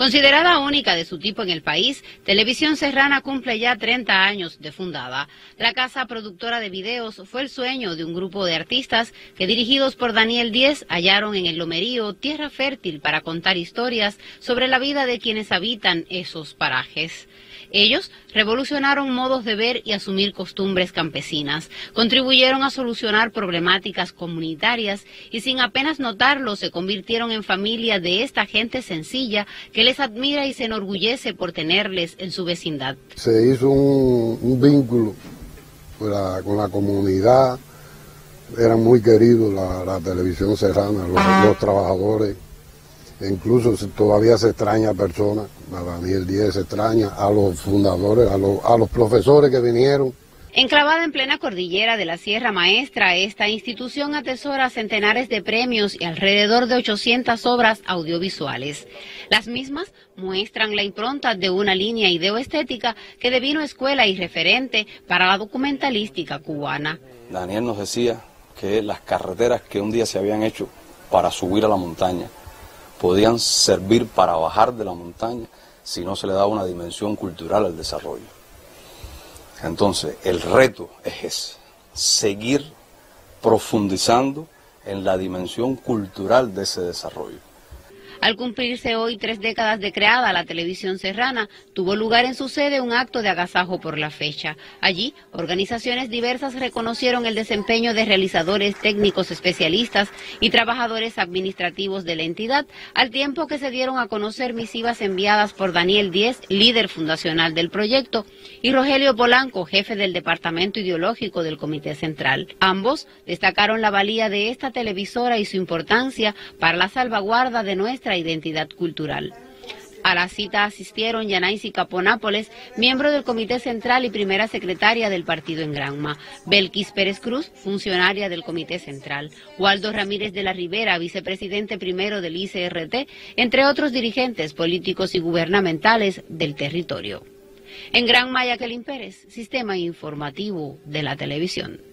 Considerada única de su tipo en el país, Televisión Serrana cumple ya 30 años de fundada. La casa productora de videos fue el sueño de un grupo de artistas que dirigidos por Daniel Díez hallaron en el Lomerío tierra fértil para contar historias sobre la vida de quienes habitan esos parajes. Ellos revolucionaron modos de ver y asumir costumbres campesinas, contribuyeron a solucionar problemáticas comunitarias y sin apenas notarlo se convirtieron en familia de esta gente sencilla que les admira y se enorgullece por tenerles en su vecindad. Se hizo un, vínculo con la, comunidad, eran muy queridos la, televisión serrana, los trabajadores incluso todavía se extraña a personas, a Daniel Díez se extraña, a los fundadores, a los, a los profesores que vinieron. Enclavada en plena cordillera de la Sierra Maestra, esta institución atesora centenares de premios y alrededor de 800 obras audiovisuales. Las mismas muestran la impronta de una línea ideoestética que devino escuela y referente para la documentalística cubana. Daniel nos decía que las carreteras que un día se habían hecho para subir a la montaña, podían servir para bajar de la montaña si no se le daba una dimensión cultural al desarrollo. Entonces, el reto es seguir profundizando en la dimensión cultural de ese desarrollo. Al cumplirse hoy tres décadas de creada la televisión serrana, tuvo lugar en su sede un acto de agasajo por la fecha. Allí, organizaciones diversas reconocieron el desempeño de realizadores técnicos especialistas y trabajadores administrativos de la entidad, al tiempo que se dieron a conocer misivas enviadas por Daniel Díez, líder fundacional del proyecto, y Rogelio Polanco, jefe del departamento ideológico del Comité Central. Ambos destacaron la valía de esta televisora y su importancia para la salvaguarda de nuestra identidad cultural. A la cita asistieron Yanaisi Caponápoles, miembro del Comité Central y primera secretaria del partido en Granma, Belkis Pérez Cruz, funcionaria del Comité Central, Waldo Ramírez de la Rivera, vicepresidente primero del ICRT, entre otros dirigentes políticos y gubernamentales del territorio. En Granma, Jacqueline Pérez, Sistema Informativo de la Televisión.